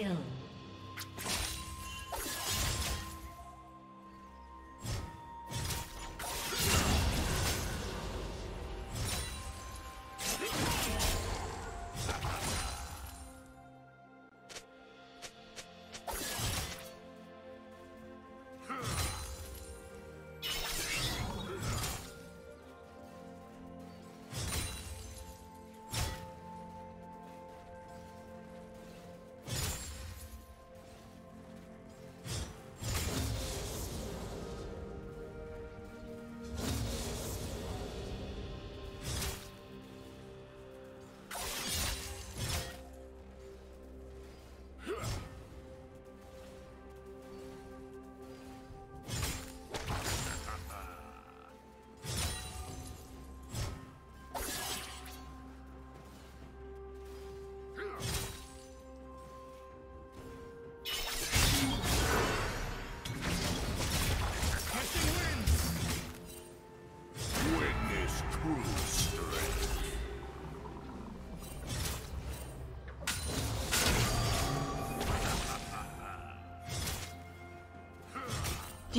kill.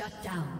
Shut down.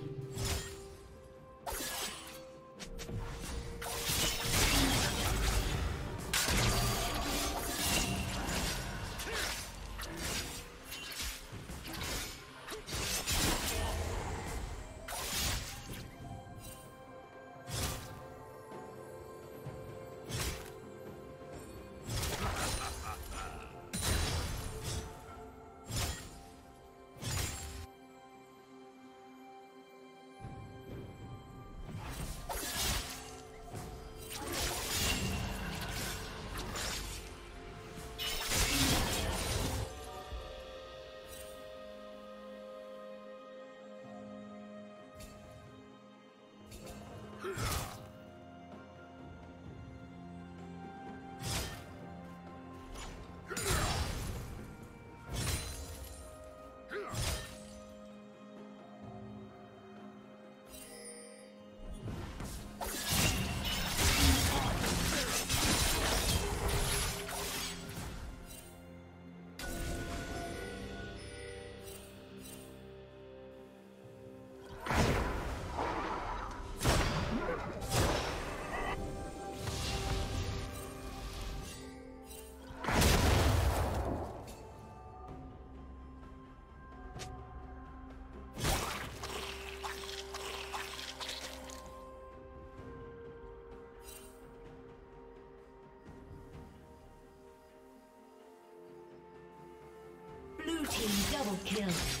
Team double kill.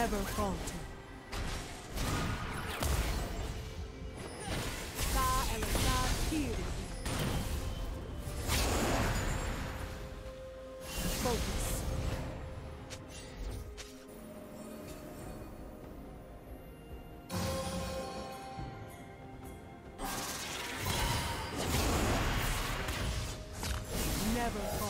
Never falter. Focus. never falter.